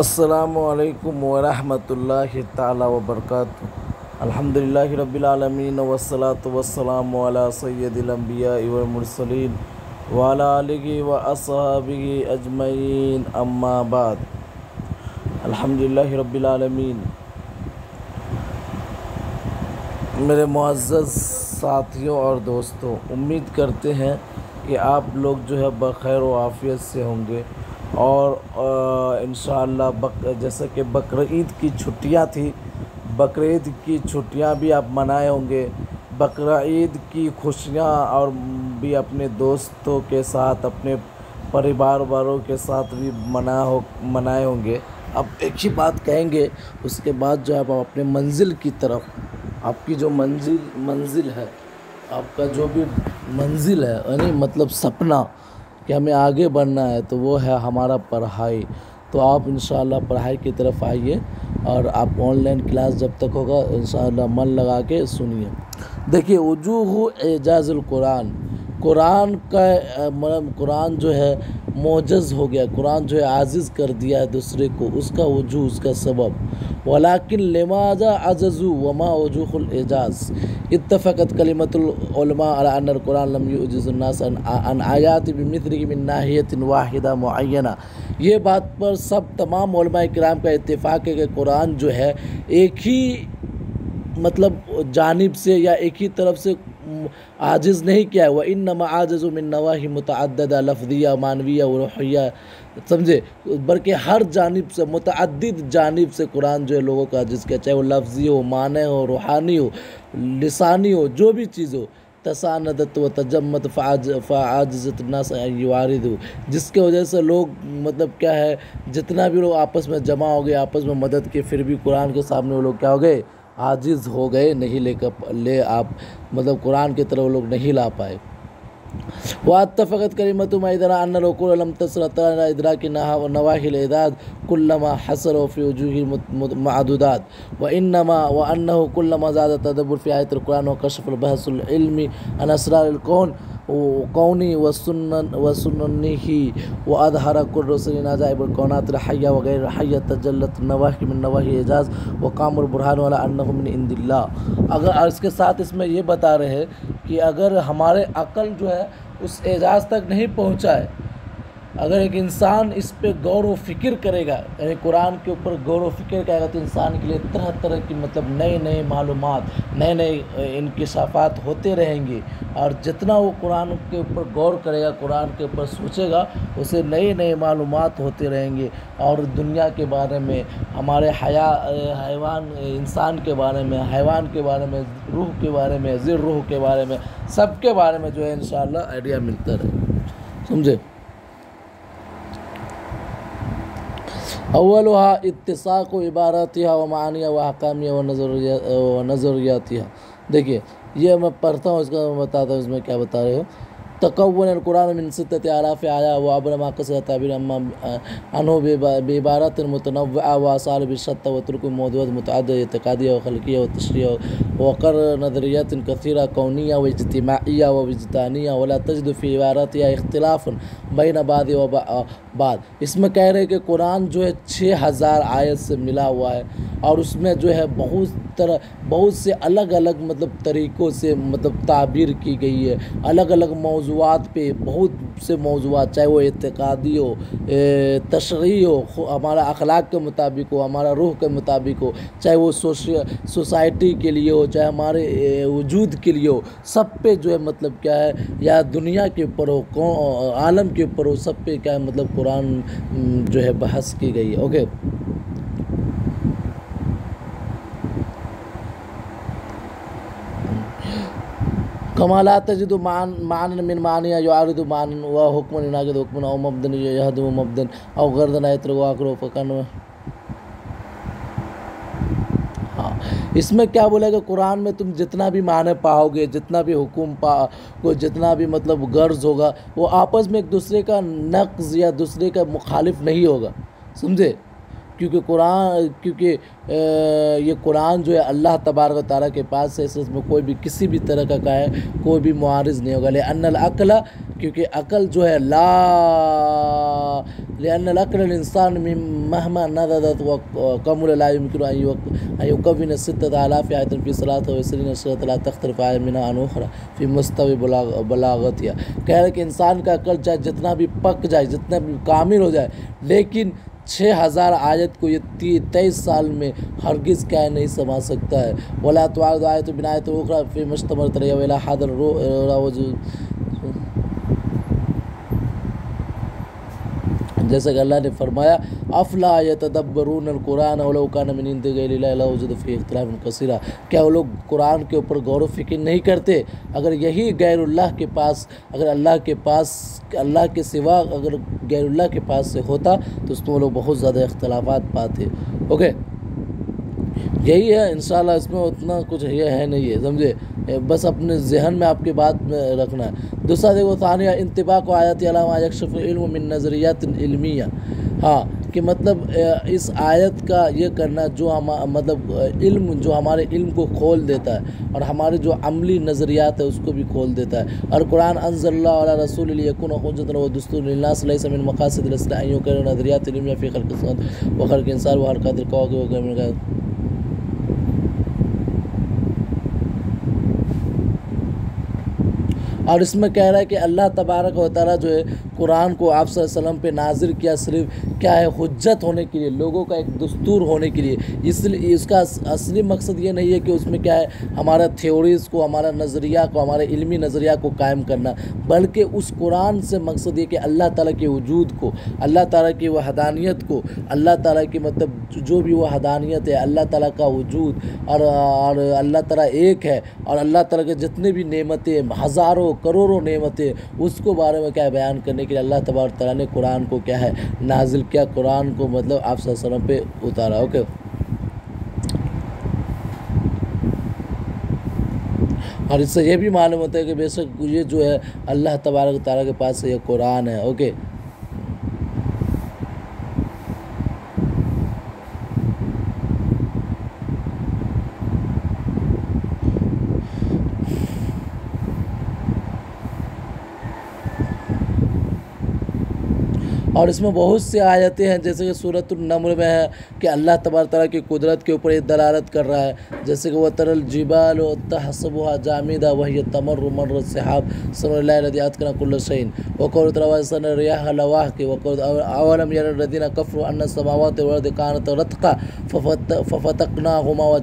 असलकम वरहमतुल्लाहि ताला वबरकातुहू अल्हम्दुलिल्लाहि रब्बिल आलमीन वस्सलातु वस्सलामु अला सय्यदिल अंबिया वल व अला आलिहि व असहाबिहि अजमईन अम्मा बाद अल्हम्दुलिल्लाहि रब्बिल आलमीन मेरे मुअज़्ज़ज़ साथियों और दोस्तों, उम्मीद करते हैं कि आप लोग जो है बखैर व आफ़ियत से होंगे। और इन बक, जैसे कि बकर की छुट्टियाँ थी, बकर की छुट्टियाँ भी आप मनाए होंगे, बकर की खुशियाँ और भी अपने दोस्तों के साथ, अपने परिवार वालों के साथ भी मना हो, मनाए होंगे। अब एक ही बात कहेंगे, उसके बाद जो है आप अपने मंजिल की तरफ़, आपकी जो मंजिल मंजिल है, आपका जो भी मंजिल है, यानी मतलब सपना कि हमें आगे बढ़ना है तो वो है हमारा पढ़ाई। तो आप इन पढ़ाई की तरफ़ आइए और आप ऑनलाइन क्लास जब तक होगा इन मन लगा के सुनिए। देखिए, वजूह एजाज़ुल कुरान। कुरान का मतलब कुरान जो है मोजज़ हो गया, कुरान जो है आज़िज़ कर दिया है दूसरे को, उसका वज़ू उसका सबब। वलाकिन लमाजा अजज़ु वमा वजूहुल एजाज़। इत्तफ़क़त कलिमतुलमा कुरान लम युजिज़ुन्नास अन आयात मिन नाहियतिन वाहिदा ये बात पर सब तमाम कराम का इत्तेफाक है कि कुरान जो है एक ही मतलब जानिब से या एक ही तरफ़ से आजिज़ नहीं किया है वह इन नमा आजज़ मिन नवाही मुतद लफ्दिया मानविया रूहिया। समझे? बल्कि हर जानब से मुतद जानब से कुरान जो है लोगों का आजिज़ किया, चाहे वो लफ्ज़ी हो, माने हो, रूहानी हो, लसानी हो, जो भी चीज़ हो। तसानदत व तजम्मत फ़ाज फ़ाजत हो जिसके वजह से लोग मतलब क्या है, जितना भी लोग आपस में जमा हो गए, आपस में मदद के फिर भी कुरान के सामने वो लोग क्या हो गए? आजिज़ हो गए, नहीं लेकर ले आप मतलब कुरान की तरह वो लोग नहीं ला पाए। वातफ़त करीमत मैदरा अनरकुलम तसरत इदरा की नवाहिल एदाद कुल्लमा हसर फ़ी वजूही मदूदात। व इन्नमा, व अन्नहु कुल्लमा ज़्यादा तदब्बर फ़ी आयतुल व कशफ़ुल बहसुल इल्मी अन व कौन कौनी वसुन्नी ही व अदहरा कुर्रसलिन कौनात रहिया वगैरह रहिया तजल्लत नवाही मिन नवाही एजाज व कामुल बुरहान वाला अन्नहु इंदिल्ला अगर इसके साथ इसमें ये बता रहे हैं कि अगर हमारे अकल जो है उस एजाज़ तक नहीं पहुँचाए अगर एक इंसान इस पर गौर व फ़िक्र करेगा, यानी कुरान के ऊपर गौर व फ़िक्र करेगा तो इंसान के लिए तरह तरह की मतलब नए नए मालूम नए नए इनकशाफ़ात होते रहेंगे। और जितना वो कुरान के ऊपर गौर करेगा, कुरान के ऊपर सोचेगा, उसे नए नए मालूम होते रहेंगे। और दुनिया के बारे में, हमारे हया हैवान, इंसान के बारे में, हैवान के बारे में, रूह के बारे में ज़िर रूह के बारे में, सब के बारे में जो है इन आइडिया मिलता रहे। समझे? अव्वलहा इबारत या व मानिया व हकामिया व नज़रियातिया देखिए, ये मैं पढ़ता हूँ, इसका मैं बताता हूँ, इसमें क्या बता रहे हो? तकवन कुरान मिन सित्तत आलाफ आया व अबर माकस तबीर अम्मा अनो बेबारत मुतनव्वा व आसार बिशत व तुर्क मौदूद मुतद एतकादिया व खलकिया व तशरिया वकर नदरियत कसीरा कौनिया व इजतमाइया व विजदानिया वला तजद फ़ी इबारत या इख्तलाफ बैन बाद व बाद इसमें कह रहे कि कुरान जो है छः हज़ार आयत से मिला हुआ है और उसमें जो है बहुत तरह बहुत से अलग अलग मतलब तरीक़ों से मतलब ताबीर की गई है। अलग अलग मौजूद पे बहुत से मौजूद चाहे वो एतकादी हो तशरी हो हमारा अखलाक के मुताबिक हो, हमारा रूह के मुताबिक हो, चाहे वो सोसाइटी के लिए हो, चाहे हमारे वजूद के लिए हो, सब पे जो है मतलब क्या है, या दुनिया के ऊपर हो कौन आलम के ऊपर हो, सब पे क्या है मतलब कुरान जो है बहस की गई है। ओके? कमाला तजिद मान मान मिन मान या युआरिद मान व हुक्मन नागिद हुक्मन, औ मबदन यहदु मबदन, औ गर्दन ऐतर वाकरो फकन। हाँ इसमें क्या बोलेगा, कुरान में तुम जितना भी माने पाओगे, जितना भी हुक्म पा, को जितना भी मतलब गर्ज होगा, वो आपस में एक दूसरे का नक्ज या दूसरे का मुखालिफ नहीं होगा। समझे? क्योंकि कुरान, क्योंकि ये कुरान जो है अल्लाह तबारक तारा के पास है इसमें कोई भी किसी भी तरह का का है कोई भी मुआरज नहीं होगा। ले अनल अकला, क्योंकि अकल जो है, ला अकल इंसान महमा नदत व कमुल लायुकबिन सिद्दत आलाफ आयतन फ़ी सलात वसरीन नसरत ला तख्तरफ मिना अनोखरा फ़ी मुस्तवी बलागत या कह रहे कि इंसान का अकल चाहे जितना भी पक जाए, जितना भी कामिल हो जाए, लेकिन छः हज़ार आयत को ये तेईस साल में हरगिज़ क्या नहीं समा सकता है। वला तो आयत तो बिना तो ओखरा फिर मुश्तमर तरह वला हादर रो जैसे कि अल्लाह ने फरमाया, अफला यतदब्बरून कुरान वलौकान मिन फ़ी इख्तिलाफ कसीरा। क्या वो लोग कुरान के ऊपर गौर फ़िक्र नहीं करते? अगर यही गैरुल्लाह के पास, अगर अल्लाह के पास, अल्लाह के सिवा अगर गैरुल्लाह के पास से होता तो उसमें वो लोग बहुत ज़्यादा इख्तलाफात पाते। ओके? यही है इन इसमें उतना कुछ ये है नहीं है, समझे? बस अपने जहन में आपकी बात में रखना है। दूसरा देखो तानिया इंतबा को आयत इल्म मिन नज़रियात इल्मिया। हाँ कि मतलब इस आयत का ये करना जो हम मतलब इल्म, जो हमारे इल्म को खोल देता है और हमारे जो अमली नज़रियात है उसको भी खोल देता है। और कुरान अनजल्ला रसूल यकुन हजत व दस्तूरमिन मकासद नज़रियात इल्मिया फ़िक्र वखर के कौ और इसमें कह रहा है कि अल्लाह तबारक व ताली जो है कुरान को आप वसल्लम पे नाजिर किया सिर्फ़ क्या है? हजत होने के लिए, लोगों का एक दस्तूर होने के लिए। इसलिए इसका असली मकसद ये नहीं है कि उसमें क्या है, हमारा थ्योरीज़ को, हमारा नज़रिया को, हमारे इलमी नज़रिया को कायम करना, बल्कि उस कुरान से मकसद ये कि अल्लाह ताला के वजूद को, अल्लाह ताला की वहदानियत को, अल्लाह ताला की मतलब जो भी वह हदानियत है, अल्लाह ताला का वजूद और और अल्लाह ताला एक है और अल्लाह ताला के जितने भी नेमतें हज़ारों करोड़ों नेमतें, उसको बारे में क्या बयान करने के लिए अल्लाह तबार तला ने कुरान को क्या है, नाजिल किया? कुरान को मतलब आप सरम पे उतारा, ओके? और इससे यह भी मालूम होता है कि बेशक ये जो है, अल्लाह तबारक तारा के पास ये कुरान है, ओके? और इसमें बहुत से आयतें हैं, जैसे कि सूरत नम्र में है कि अल्लाह तबार तला की कुदरत के ऊपर ये दलालत कर रहा है। जैसे कि वह तरल जिबाल तहसबा जामिदा वही तमर मर सहाब सनदियात कना कुल्लशैन वक़ौरतन रियाह लवाह के अवलम यरदीन कफ़र अन्न समावत वर्द कानत रतका फ़फ़तकना हुमा व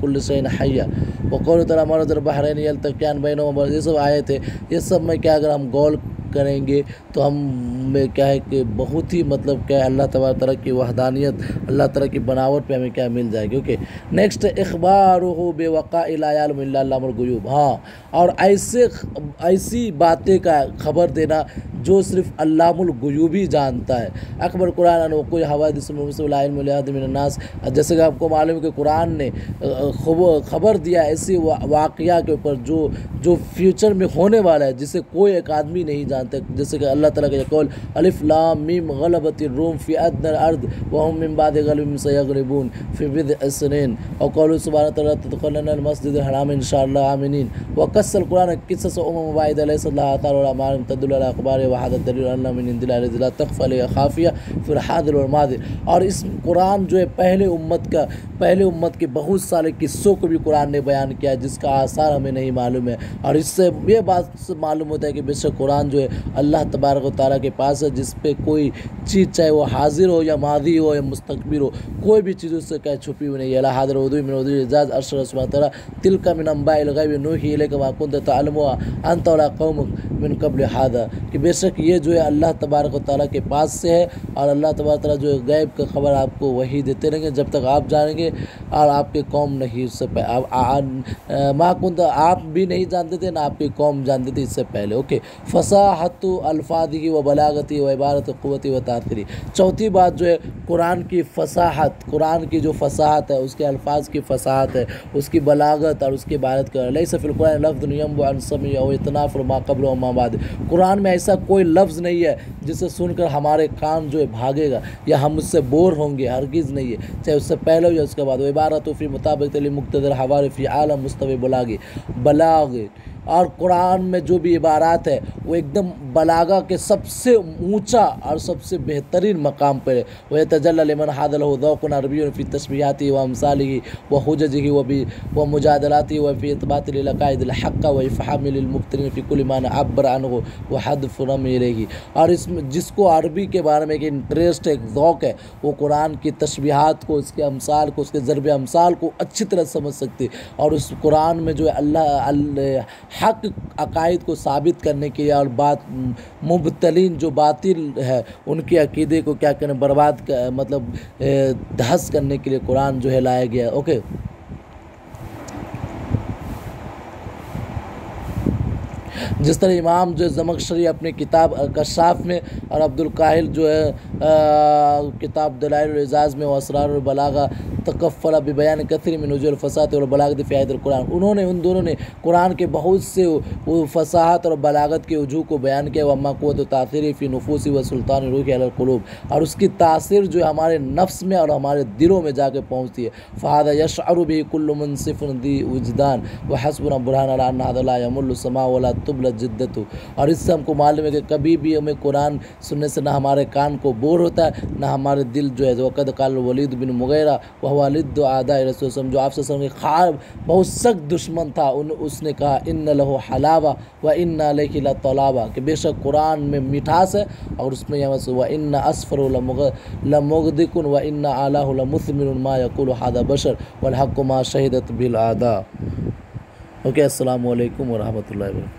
कुल्लशैन हैया वक़ौर तला मरद बहरैन तकियान बैन ये सब आए थे ये सब में क्या अगर हम गौल करेंगे तो हम में क्या है कि बहुत ही मतलब क्या है, अल्लाह तबार तरह की वहदानियत, अल्लाह तरह की बनावट पे हमें क्या मिल जाएगी, ओके? नेक्स्ट अखबार हो बेवका बेवक़ालमगयूब हाँ और ऐसे, ऐसी बातें का खबर देना जो सिर्फ़ अल्लामुलगयूब जानता है। अकबर कुरान कोई जैसे कि आपको मालूम कि कुरान ने खबर दिया ऐसी वाक़ के ऊपर जो जो फ्यूचर में होने वाला है, जिसे कोई एक आदमी नहीं जानता। जैसे कि अल्लाह ताला का कौल, अलिफ लाम मीम गलबत रूम फ़ी अर्द वहम मिन बाद गलब सयगरबून फ़ी बिद असनीन और कौल मस्जिद हराम इंशाअल्लाह आमिनीन। व कसल कुरान किस्सा उम्म वाहिद अलैहिस्सलाम ताला मालूम तदुल अला अखबार व हदा दलील तखफल खाफिया फिर हादिर और मादिर और इस कुरान जो है पहले उम्मत का, पहले उम्मत के बहुत सारे किस्सों को भी कुरान ने बयान किया है, जिसका आसार हमें नहीं मालूम है। और इससे ये बात मालूम होता है कि बेशक कुरान जो है अल्लाह तबारक तारा के पास है, जिस पर कोई चीज़, चाहे वो हाजिर हो या मादी हो या मुस्तकबिर हो, कोई भी चीज़ उससे क्या छुपी हुई नहीं है। हादर उदू मिन उदू एजाज अरशर तला तिल का मिन अम्बागैब नूही वाकुंद तलम अंत कौम मिन कबल हादा, कि बेशक ये जो है अल्लाह तबारक ताली के पास से है और अल्लाह तबारक ताली जो गैब का खबर आपको वही देते रहेंगे जब तक आप जानेंगे और आपके कौम नहीं उससे माकुंद आप भी नहीं जानते थे, ना आपकी कौम जानते थे इससे पहले। ओके, फसाहत अल्फादी व बलागती व इबारत क़वती व तातरी चौथी बात जो है, कुरान की फसाहत, कुरान की जो फसाहत है, उसके अल्फाज की फसाहत है, उसकी बलागत और उसकी इबारत कर लई सफ़िल कुरान लफ्ज़ नियम व अनसमी और इतनाफ़ मा कबल बाद कुरान में ऐसा कोई लफ्ज़ नहीं है जिसे सुनकर हमारे काम जो है भागेगा, या हम उससे बोर होंगे, हरगिज़ नहीं है। चाहे उससे पहले हो या उसके बाद वबारत इबारत फ़ी मुताबिक मुख्तर हवार फ़ी आलम मुस्तव बलागे। बलाग और कुरान में जो भी इबारात है, वो एकदम बलागा के सबसे ऊँचा और सबसे बेहतरीन मकाम पर है। वह तजल्लमन हादल होकन अरबी फ़ी तस्बियाती व अमसाल ही व ही व भी व मुजादलाती व फ़ी अतबातक़ा व फ़ामिलमुख्तन फ़िकुलमान अब्बरान हो व हद फ़ुरम मिलेगी और इसमें जिसको अरबी के बारे में एक इंटरेस्ट है, एक ज़ौक़ है, वो कुरान की तशबीहात को उसके अमसाल को उसके ज़रब अमसाल को अच्छी तरह समझ सकते और उस कुरान में जो है अल्लाह हक अकायद को साबित करने के लिए और बात मुबतलिन जो बातिल है उनके अकीदे को क्या करें बर्बाद कर, मतलब धस करने के लिए कुरान जो है लाया गया। ओके। जिस तरह इमाम जो जमकशरी अपनी किताब कशाफ में और अब्दुल काहिल जो है आ, किताब दलाइजाज़ में असरार बलागा तकफ़ल बयान कसरी में नजुल फसात और बलागत फ़ायदुल्कुरान उन्होंने, उन दोनों ने कुरान के बहुत से फसाहत और बलागत के वज़ू को बयान किया वम्मा क़वत तासर फ़ी नफूसी व सुल्तान रूह अलकलूब और उसकी तासर जो हमारे नफ्स में और हमारे दिलों में जाके पहुँचती है। फ़ादा यशर भी दी वजदान व हसबन बुरहान समा वला तुबल जिद्दत। और इससे हमको मालूम है कि कभी भी हमें कुरान सुनने से ना हमारे कान को बोर होता है, ना हमारे दिल जो है, वक़द काल वलीद बिन मुगैरा, वह वालिद आदा रसम जो आपसे समय खाब बहुत सख्त दुश्मन था, उन, उसने कहा इन लहो हलावा व इन लखिला तलाबा कि बेशक कुरान में मिठास है, और उसमें यहाँ व इन असफ़र लमगदिकुन व इन आला मुसमिन मा हादा बशर वलहक शहीदत बिल आदा ओके, अस्सलाम वालेकुम वरहमतुल्लाहि